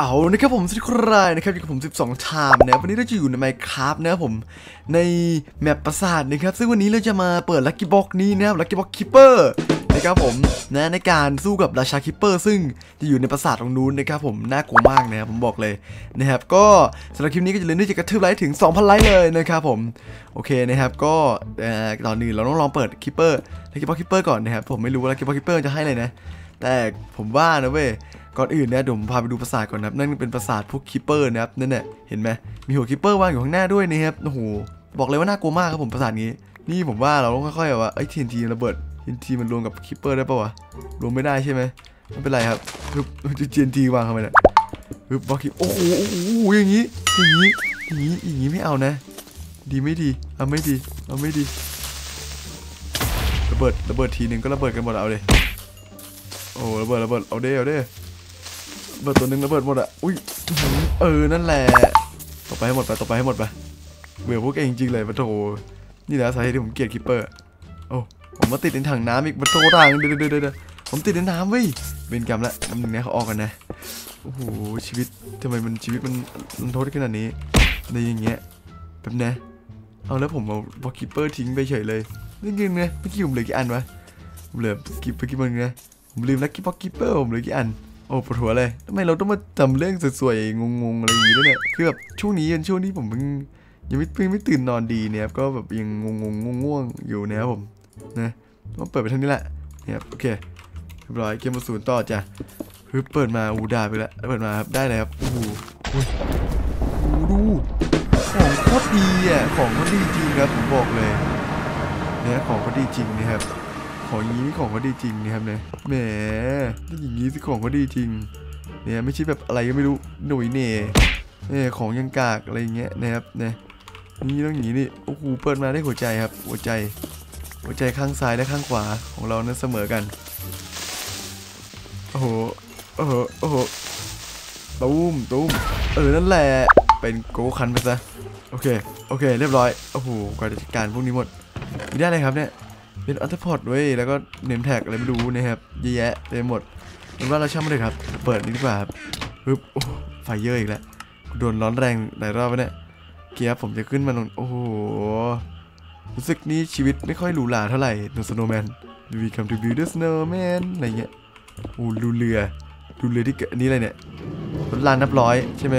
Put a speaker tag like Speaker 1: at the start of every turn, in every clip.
Speaker 1: เอานะครับผมสวัสดีครับรายนะครับอยู่กับผม 12 ชามนะวันนี้เราจะอยู่ใน Minecraft นะครับผมใน map ปราสาทนะครับ ซึ่งวันนี้เราจะมาเปิด lucky block นี้นะครับ lucky block creeper นะครับผมนะในการสู้กับราชา creeper ซึ่งจะอยู่ในปราสาทตรงนู้นนะครับผมน่ากลัวมากนะครับผมบอกเลยนะครับก็สำหรับคลิปนี้ก็จะเล่นด้วยจะกระทืบไลค์ถึง 2,000 ไลค์เลยนะครับผมโอเคนะครับก็ตอนนี้เราต้องลองเปิด creeper lucky block creeper ก่อนนะครับผมไม่รู้ว่า lucky block creeper จะให้อะไรนะแต่ผมว่านะเว้ย ก่อนอื่นเนี่ยเดี๋ยวผมพาไปดูปราสาทก่อนนะครับนั่นเป็นปราสาทพวก creeper นะครับนั่นแหละเห็นไหมมีหัว creeper วางอยู่ข้างหน้าด้วยนะครับโอ้โหบอกเลยว่าน่ากลัวมากครับผมปราสาทนี้ นี่ผมว่าเราต้องค่อยๆแบบว่าไอ้ TNT ระเบิด TNT มันรวมกับ creeper ได้ปะวะรวมไม่ได้ใช่ไหมไม่เป็นไรครับคือ TNT วางเข้าไปเนี่ยคือบล็อกคิโอ้โหโอ้โหอย่างนี้อย่างนี้อย่างนี้อย่างนี้ไม่เอานะ ดีไม่ดีเอาไม่ดีเอาไม่ดีระเบิดระเบิดทีหนึ่งก็ระเบิดกันหมดเอาเลยโอ้ระเบิดระเบิดเอาเด้เอาเด้ เบิดตัวหนึ่งระเบิดหมดอะ อุ้ย เออ นั่นแหละ ต่อไปให้หมดไป ต่อไปให้หมดไปเบื่อพวกเองจริงเลยปะโถนี่นะสาเหตุที่ผมเกลียด creeper โอ้ ผมมาติดในถังน้ำอีกปะโถทางเดี๋ยวเดี๋ยวเดผมติดในน้ำเว้ยเป็นกรรมละน้ำหนึ่งนะเขาออกกันนะ โอ้โห ชีวิตทำไมมันชีวิตมันมันโหดขนาดนี้ในอย่างเงี้ยแบบนะ เอาแล้วผมเอาบล็อกคิปเปอร์ทิ้งไปเฉยเลยนี่เงินไงเมื่อกี้ผมเหลือกี่อันวะผมเหลือกี่ไปกี่มันไงผมลืมลักกี้พ็อกกี้เปอร์ผมเหลยกี่อัน โอ้ปวดหัวเลยทำไมเราต้องมาจำเรื่องสวยๆงงๆอะไรอย่างงี้ด้วยเนี่ยคือแบบช่วงนี้ยันช่วงนี้ผมเพิ่งยังไม่เพิ่งไม่ตื่นนอนดีเนี่ยครับก็แบบยังงงๆง่วงๆอยู่นะครับผมนะต้องเปิดไปท่านี้แหละเนี่ยครับโอเคเรียบร้อยเกมมาศูนย์ต่อจ้ะฮึบเปิดมาอูดาไปแล้วเปิดมาครับได้เลยครับโอ้โหโอ้โหดูของโคตรดีอะของโคตรดีจริงครับผมบอกเลยเนี่ยของโคตรดีจริงนะครับ ของอย่างนี้นี่ของเขาดีจริงนะครับเนี่ยแหมอย่างนี้สิของเขาดีจริงเนี่ยไม่ใช่แบบอะไรก็ไม่รู้หนุ่ยเน่เนี่ยของยังกากอะไรอย่างเงี้ยนะครับเนี่ยนี่ต้องอย่างนี้นี่โอ้โหเปิดมาได้หัวใจครับ หัวใจ หัวใจข้างซ้ายและข้างขวาของเรานั้นเสมอกันโอ้โหโอ้โหโอ้โหตุ้มตุ้มเออนั่นแหละเป็นโกคันไปซะโอเคโอเค เรียบร้อยโอ้โหกว่าจะจัดการพวกนี้หมดมีได้เลยครับเนี่ย เป็นอัลตพอดเว้ย แล้วก็เนมแท็กอะไรไม่รู้นะครับเยอะแยะเต็มหมดเป็นว่าเราช่างมันเลยครับ เปิดนี่ดีกว่าครับปึ๊บโอ้ไฟเยอะอีกแล้วโดนร้อนแรงหลายรอบแล้วเนี่ย เกียร์ผมจะขึ้นมาลงโอ้โห รู้สึกนี่ชีวิตไม่ค่อยหรูหราเท่าไหร่หนูสโนว์แมนดูวีคัมทูบิวเดอร์สโนว์แมนอะไรเงี้ย โอ้ดูเรือ ดูเรือที่เกิดนนี้อะไรเนี่ยรถลานนับร้อยใช่ไหม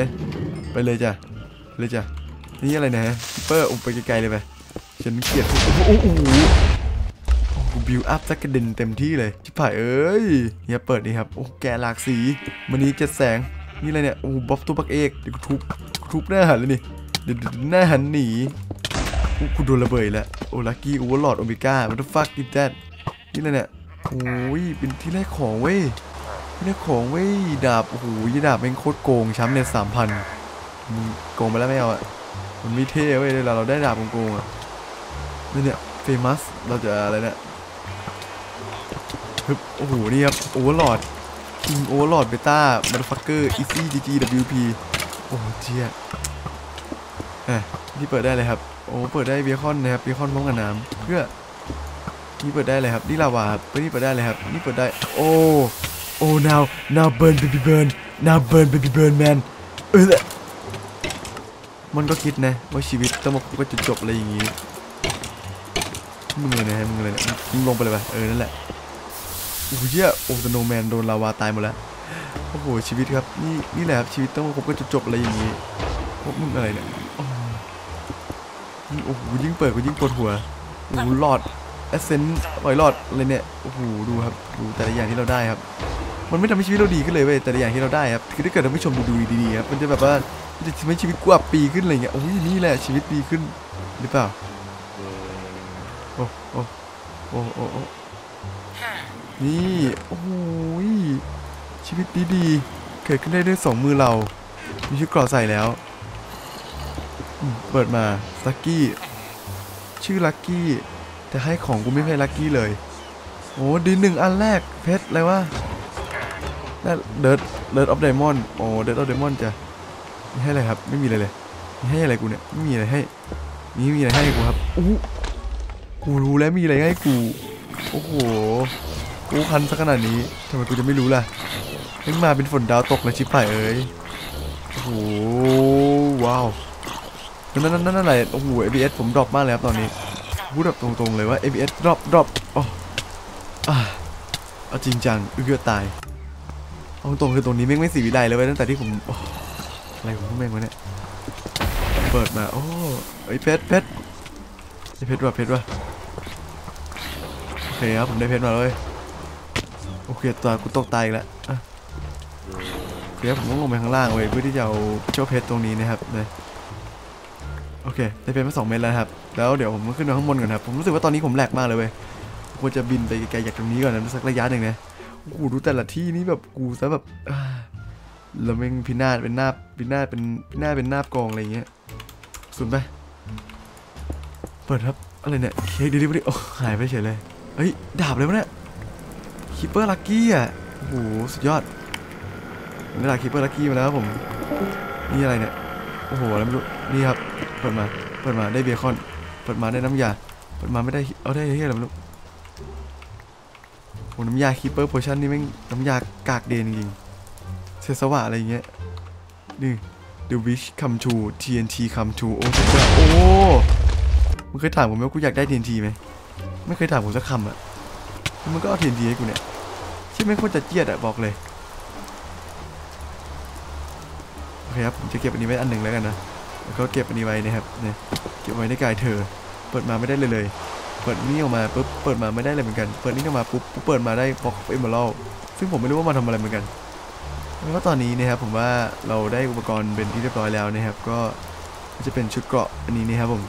Speaker 1: ไปเลยจ้ะ เลยจ้ะ นี่อะไรนะฮะคิปเปอร์อุ้มไปไกลๆเลยไป ฉันเกลียดโอ้โห กูบิวอัพสักกระเด็นเต็มที่เลยชิบหายเอ้ยเนี่ยเปิดนี่ครับ โอ้แกหลากสีมันนี้เจ็ดแสง นี่อะไรเนี่ย โอ้บ๊อบตัวปักเอก เดี๋ยวกูทุบทุบหน้าหันเลยนี่ เดี๋ยวหน้าหันหนีโอ้กูโดนระเบิดแล้ว โอ้ลักกี้โอเวอร์ลอดโอเมก้ามันฟักกินแดดนี่อะไรเนี่ยโอ้ยเป็นที่แรกของเว้ยที่แรกของเว้ยดาบ โอ้โหยดาบเป็นโคตรโกงช้ำเนี่ยสามพันโกงไปแล้วไม่เอาอะมันไม่เท่เว้ยเวลาเราได้ดาบโกงอะนี่เนี่ย ฟมัสเราจะอะไรเนี่ยฮึบโอ้โห นี่ครับ โอเวอร์ลอดคิงโอเวอร์ลอดเบต้าบัตฟักเกอร์อีซี่จีจีวพีโอ้เจี๊ยอะที่เปิดได้เลยครับ โอ้เปิดได้เบคอนนะครับเบคอนพร้อมกับน้ำเพื่อนี่เปิดได้เลยครับนี่ลาวาครับนี่เปิดได้เลยครับนี่เปิดได้โอ้โอ้ now now burn baby burn now burn baby burn man เออมันก็คิดนะว่าชีวิตต้องมาพบกับจุดจบอะไรอย่างงี้ มึงเลยนะมึงเลยนะมึงลงไปเลยไปเออนั่นแหละโอ้โหเหี้ยโอ้ snowman โดนลาวาตายหมดแล้วโอ้โหชีวิตครับนี่นี่แหละครับชีวิตต้องมาพบกับจุดจบอะไรอย่างงี้พวกมึงอะไรเนี่ยโอ้โหยิ่งเปิดก็ยิ่งปวดหัวโอ้โหหลอดแอเซนต์ปล่อยหลอดอะไรเนี่ยโอ้โหดูครับดูแต่ละอย่างที่เราได้ครับ มันไม่ทำให้ชีวิตเราดีขึ้นเลยเว้ยแต่ละอย่างที่เราได้ครับคือถ้าเกิดเราไม่ชมดูดีๆครับมันจะแบบว่ามันจะทำให้ชีวิตกูอัปรีย์ขึ้นอะไรเงี้ยโอ้ยนี่แหละชีวิตดีขึ้นหรือเปล่า โอ้โอ้โอ้โอ้นี่โอ้ยชีวิตดีๆเกิดขึ้นได้ด้วยสองมือเรา มีชุดเกราะใส่แล้ว เปิดมา lucky ชื่อ lucky แต่ให้ของกูไม่ให้ lucky เลย โอ้ดีหนึ่งอันแรกเพชรอะไรวะนั่น dirt dirt of diamond โอ้ dirt of diamond จะไม่ให้อะไรครับ ไม่มีอะไรเลยไม่ให้อะไรกูเนี่ย ไม่มีอะไรให้ นี่มีอะไรให้กูครับอู้ กูรู้แล้วมีอะไรให้กู โอ้โห กูคันสักขนาดนี้ทำไมกูจะไม่รู้ล่ะนึกมาเป็นฝนดาวตกเลยชิบหายเอ้ย โอ้โห ว้าว นั่นนั่นนั่นอะไร โอ้โห ABS ผมดรอปมากเลยครับตอนนี้พูดแบบตรงๆเลยว่า ABS ดรอปดรอปอ๋ออะเอาจริงจังเอื้อตายเอาตรงคือตรงนี้แม่งไม่สีวิไลเลยเว้ยตั้งแต่ที่ผมออะไรของพวกแม่งวะเนี่ย เปิดมา โอ้ไอ้ยเพชรเพชรได้เพชรว่ะเพชรว่ะ เคครับผมได้เพชรมาเลยโอเคตัวกูตกตายอีกแล้วเดี๋ยวผมต้องลงไปข้างล่างเว้ยเพื่อที่จะเอาเจ้าเพชรตรงนี้นะครับเลยโอเคได้เพชรมาสองเม็ดแล้วครับแล้วเดี๋ยวผมขึ้นไปข้างบนก่อนครับผมรู้สึกว่าตอนนี้ผมแหลกมากเลยเว้ยควรจะบินไปไกลๆจากตรงนี้ก่อนนะสักระยะหนึ่งนะโอ้โหดูแต่ละที่นี่แบบกูซะแบบอ่าแล้วแม่งพินาศเป็นหน้าพินาศเป็นพินาศเป็นหน้ากองอะไรอย่างเงี้ยสุดไปเปิดครับอะไรเนี่ยเค้กเดลิเวอรี่โอ้หายไปเฉยเลย เฮ้ย ดาบเลยวะเนี่ย creeper lucky อะโอ้โหสุดยอดเวลา creeper lucky มาแล้วผม นี่อะไรเนี่ย โอ้โหอะไรไม่รู้ นี่ครับ เปิดมา เปิดมาได้เบคอน เปิดมาได้น้ำยา เปิดมาไม่ได้ เอาได้ที่อะไรไม่รู้โอ้น้ำยาคีเปอร์โพชั่นนี่แม่งน้ำยากากเดนจริงเซสวะอะไรอย่างเงี้ย นี่ The Wish Come True TNT Come True โอ้สุดยอดโอ้มึงเคยถามผมไหมว่ากูอยากได้ TNT ไหม ไม่เคยถามผมสักคำอะแล้วมึงก็เอา TNT ให้กูเนี่ยชิไม่คตรจะเจียดอะบอกเลยโอเคครับผมจะเก็บอันนี้ไว้อันหนึ่งแล้วกันนะแล้วก็เก็บอันนี้ไว้นะครับเนี่ยเก็บไว้ในกายเธอ เปิดมาไม่ได้เลยเลย เปิดนี่ออกมาปุ๊บเปิดมาไม่ได้เลยเหมือนกันเปิดนี่ออกมาปุ๊บเปิดมาได้บล็อกเอมเบอร์ซึ่งผมไม่รู้ว่ามาทำอะไรเหมือนกันแล้วก็ตอนนี้นะครับผมว่าเราได้อุปกรณ์เป็นที่เรียบร้อยแล้วนะครับ ก็จะเป็นชุดเกราะอันนี้นะครับผม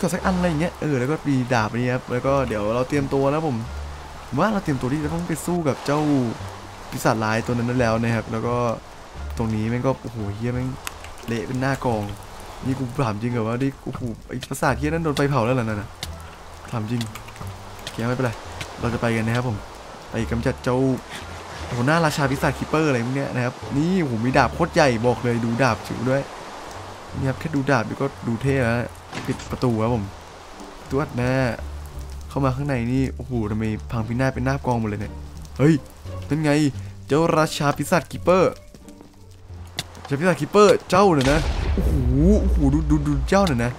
Speaker 1: ก็สักอันอะไรอย่างเงี้ยเออแล้วก็มีดาบอันนี้ครับแล้วก็เดี๋ยวเราเตรียมตัวแล้วผมว่าเราเตรียมตัวที่จะต้องไปสู้กับเจ้าปีศาจร้ายตัวนั้นแล้วนะครับ แล้วก็ตรงนี้แม่งก็โอ้โหเหี้ยแม่งเละเป็นหน้ากองนี่กูถามจริงเหรอว่าดิโอ้โหไอ้ปราสาทเหี้ยนั้นโดนไฟเผาแล้วเหรอนั่นนะถามจริงแกไม่เป็นไรเราจะไปกันนะครับผมไปกำจัดเจ้าหัวหน้าราชาปีศาจ creeper อะไรพวกเนี้ยนะครับนี่โอ้โหมีดาบโคตรใหญ่บอกเลยดูดาบจิ๋วด้วยนี่ครับแค่ดูดาบนี่ก็ดูเท่แล้วปิดประตูครับผมตัวอัดหน้าเข้ามาข้างในนี่โอ้โหทำไมพังพินาศเป็นหน้ากองหมดเลยเนี่ยเฮ้ยเป็นไง เจ้าราชาปีศาจ creeper จะปีศาจ creeper เจ้าเนี่ยนะโอ้โหโอ้โหดูดูดูเจ้าเนี่ยนะ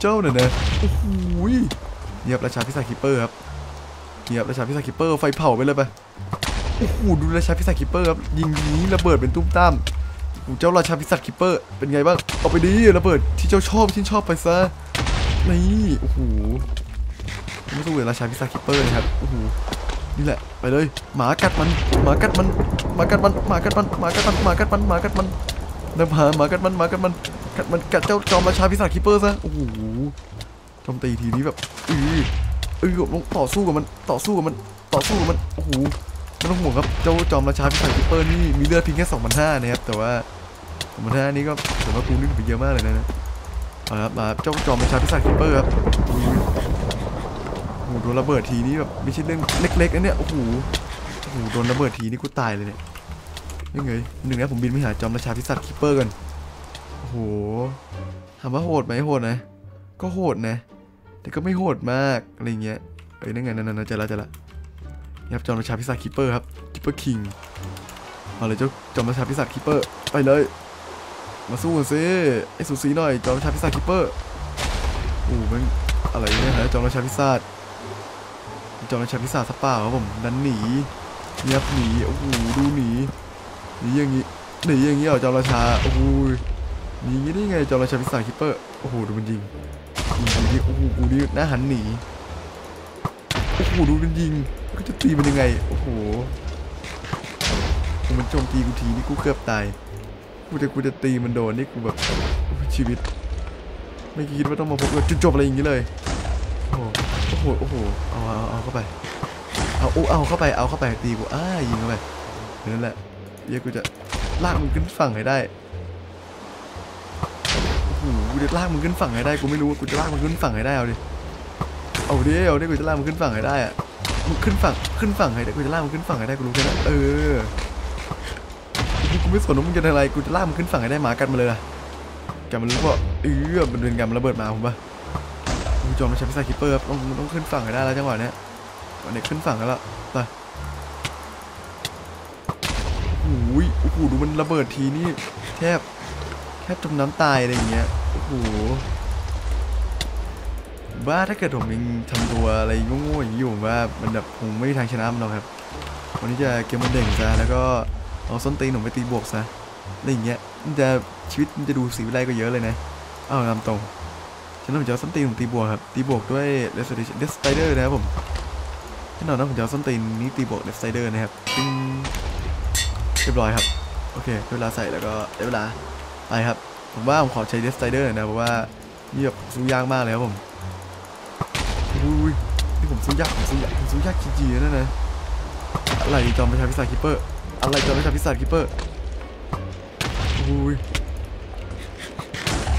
Speaker 1: เจ้าเนี่ยนะโอ้โหเนี่ยครับราชาปีศาจ creeper ครับเนี่ยครับราชาปีศาจ creeper ไฟเผาไปเลยไปโอ้โหดูราชาปีศาจ creeper ครับยิงนี้ระเบิดเป็นตุ้มตามโอ้โห เจ้าราชาปีศาจ creeper เป็นไงบ้าง เอาไปดีระเบิดที่เจ้าชอบที่ชอบไปซะ นี่โอ้โหไม่สู้กับราชาปีศาจ creeper นะครับ โอ้โห นี่แหละ ไปเลย หมากัดมัน หมากัดมัน หมากัดมัน หมากัดมัน หมากัดมัน หมากัดมัน หมากัดมันเดินผ่าหมากัดมัน หมากัดมัน กัดมัน กัดเจ้าจอมราชาปีศาจ creeper ซะ โอ้โหโจมตีทีนี้แบบ อืออือลงต่อสู้กับมัน ต่อสู้กับมัน ต่อสู้กับมัน โอ้โห ไม่ต้องห่วงครับเจ้าจอมราชาปีศาจ creeper นี่มีเลือดเพียงแค่2,500นนะครับ แต่ว่า2,500นี่ก็ถือว่ากูนี่ถือเยอะมากเลยนะเอาละครับมาเจ้าจอมราชาปีศาจ creeper ครับโอ้โหโดนระเบิดทีนี้แบบไม่ใช่เรื่องเล็กๆนะเนี่ยโอ้โหโอ้โหโดนระเบิดทีนี่กูตายเลยเนี่ยยังไงหนึ่งนะผมบินไปหาจอมราชาปีศาจ creeper กันโอ้โหถามว่าโหดไหมโหดนะก็โหดนะ แต่ก็ไม่โหดมากอะไรเงี้ยเอ้ยนั่นไงนั่นนั่นจอละจอละ ครับจอมราชาปีศาจ creeper ครับcreeper king มาเลยเจ้าจอมราชาปีศาจ creeper ไปเลย มาสู้กันซิไอ้สูสีหน่อยจอมราชาปีศาจ creeper โอ้โหมันอะไรเนี่ยฮะจอมราชาปีศาจจอมราชาปีศาจป่าครับผมดันหนีเงียบหนีโอ้โหดูหนีหนีอย่างงี้หนีอย่างงี้เหรอจอมราชาโอ้โหหนีอย่างงี้ได้ไงจอมราชาปีศาจ creeper โอ้โหดูมันยิงยิงยิงยิงโอ้โหกูนี่หน้าหันหนีโอ้โหดูมันยิง ก็จะตีมันยังไง โอ้โห มันโจมตีกูทีนี่กูเกือบตาย กูจะกูจะตีมันโดนนี่กูแบบชีวิต ไม่คิดว่าต้องมาพบกับจุดจบอะไรอย่างงี้เลย โอ้โห โอ้โห โอ้โห เอาเอาเอาเข้าไป เอาโอ้เอาเข้าไป เอาเข้าไปตีกูอ้ายิงเข้าไปนั่นแหละเดี๋ยวกูจะลากมึงขึ้นฝั่งให้ได้โอ้โหกูจะลากมึงขึ้นฝั่งให้ได้ กูไม่รู้ว่ากูจะลากมึงขึ้นฝั่งให้ได้เอาดิ เอาดิ เอาดิ กูจะลากมึงขึ้นฝั่งให้ได้อะ มึงขึ้นฝั่งขึ้นฝั่งให้ได้กูจะล่ามึงขึ้นฝั่งให้ได้กูรู้แค่นั้นเออกูไม่สนว่ามึงจะทำอะไรกูจะล่ามึงขึ้นฝั่งให้ได้หมากัดมาเลยล่ะกัดมันรู้ว่าเออมันเป็นการระเบิดมาผมปะคุณจอมมาใช้พิซซ่าคิปเปอร์ต้องต้องขึ้นฝั่งให้ได้แล้วจังหวะเนี้ยวันนี้ขึ้นฝั่งแล้วไปโอ้ยโอ้โหดูมันระเบิดทีนี่แทบแทบจมน้ำตายอะไรอย่างเงี้ยโอ้โห บ้าถ้าเกิดผมยังทำตัวอะไรโง่ๆอย่างนี้อยู่ผมว่ามันแบบคงไม่มีทางชนะมันหรอกครับวันนี้จะเกมมันเด่งซะแล้วก็เอาส้นตีนผมไปตีบวกซะอะไรอย่างเงี้ยมันจะชีวิตมันจะดูศิวิไลซ์ก็เยอะเลยนะเอาตามตรงฉะนั้นผมจะเอาส้นตีนผมตีบวกครับตีบวกด้วย Depth Depth Strider นะครับผมแน่นอนนะผมจะเอาส้นตีนนี้ตีบวก Depth Strider นะครับปิ้งเรียบร้อยครับโอเคเวลาใส่แล้วก็ได้เวลาไปครับผมว่าผมขอใช้ Depth Strider นะเพราะว่านี่แบบสู้ยากมากเลยครับผม อุ้ยนี่ผมสู้ยากผมสู้ยากผมสู้ยากจริงๆนะนะอะไรจอมราชาปีศาจ creeper อะไรจอมราชาปีศาจ creeper อุ้ย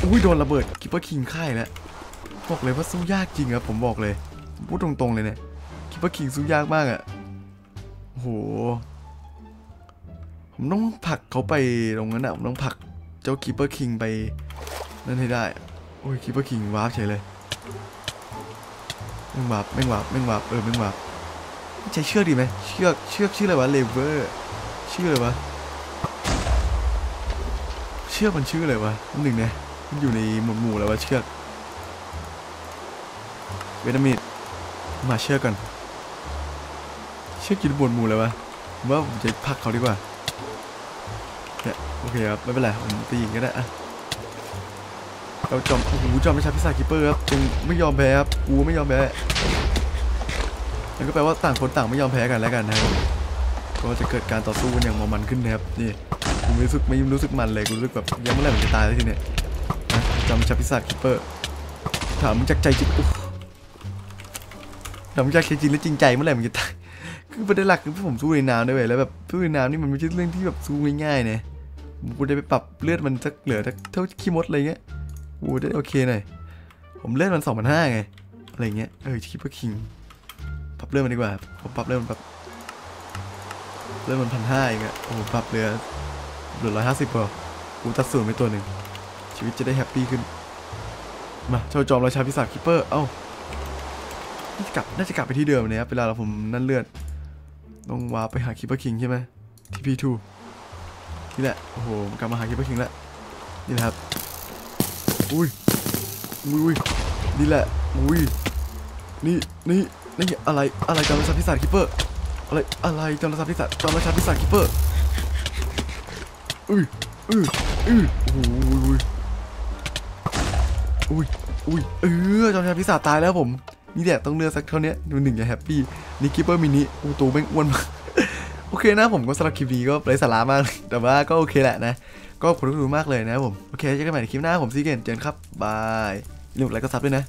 Speaker 1: อุ้ยโดนระเบิด creeper king ค่ายแล้วบอกเลยว่าสู้ยากจริงครับผมบอกเลยพูดตรงๆเลยเนี่ย creeper king สู้ยากมากอะโอ้โหผมต้องผลักเขาไปตรงนั้นอะผมต้องผลักเจ้า Creeper King ไปนั่นให้ได้โอ้ย Creeper King วาร์ปเฉยเลย แม่งวาร์ปแม่งวาร์ปแม่งวาร์ปเออแม่งวาร์ปใช้เชือกดีไหมเชือกเชือกชื่ออะไรวะเลเวอร์ชื่ออะไรวะเชือกมันชื่ออะไรวะหนึ่งเนี่ยมันอยู่ในหมวดหมู่แล้ววะเชือกเวทามิดมาเชือกก่อนเชือกกินหมวดหมู่เลยวะว่าผมจะพักเขาดีกว่าเนี่ยโอเคครับไม่เป็นไรผมตีก็ได้อะ เราจอมโอ้โหจอมประชาพิศาคิปเปอร์ครับยังไม่ยอมแพ้ครับกูไม่ยอมแพ้นั่นก็แปลว่าต่างคนต่างไม่ยอมแพ้กันแล้วกันนะครับก็จะเกิดการต่อสู้กันอย่างมันขึ้นนะครับนี่กูรู้สึกไม่รู้สึกมันเลยกูรู้สึกแบบยังเมื่อไหร่มันจะตายแล้วทีเนี้ยนะจำชับพิศาคิปเปอร์ถามมึงจากใจจริงถามมึงจากใจจริงแล้วจริงใจเมื่อไหร่มันจะตายคือประเด็นหลักคือผมสู้ในน้ำด้วยเว้ยแล้วแบบสู้ในน้ำนี่มันไม่ใช่เรื่องที่แบบสู้ง่ายๆนะกูได้ไปปรับเลือดมันสักเหลือสักเท่าขี้มดอะไรเงี้ย กูได้โอเคหน่อย ผมเลือดมันสองพันห้าไง อะไรเงี้ย เออ Creeper King ปรับเลือดมันดีกว่า ผมปรับเรื่องมันแบบเรื่องมันพันห้าเองอะโอ้โหปรับเหลือเหลือร้อยห้าสิบพอกูตัดส่วนไปตัวหนึ่ง ชีวิตจะได้แฮปปี้ขึ้น มาเจ้าจอมราชาปีศาจ Creeper เอ้า น่าจะกลับ น่าจะกลับไปที่เดิมเนี่ยครับ เวลาเราผมนั่นเลือดต้องวาร์ปไปหา Creeper King ใช่ไหม TP to นี่แหละ โอ้โห กลับมาหา Creeper King แล้ว นี่แหละครับ อุ้ยอุ้ยอุ้ยนี่แหละอุ้ยนี่นี่นี่อะไรอะไรจอมราชาปีศาจ Creeper อะไรอะไรจอมราชาปีศาจจอมราชาปีศาจ Creeperอุ้ยอุ้ยอุ้ยโอ้โหอุ้ยอุ้ยเออจอมราชาปีศาจตายแล้วผมนี่แหละต้องเลือกสักเท่านี้ดูหนึ่งอย่าแฮปปี้นี่ Creeper mini โอ้ตัวแม่งอ้วนมากโอเคนะผมก็สำหรับคลิปนี้ก็ไร้สาระมากแต่ว่าก็โอเคแหละนะ ก็ขอบคุณทุกคนมากเลยนะผม โอเคเจอกันใหม่ในคลิปหน้าผมซีเกนเจนครับ bye อย่าลืมกดไลค์ก็ sub ด้วยนะ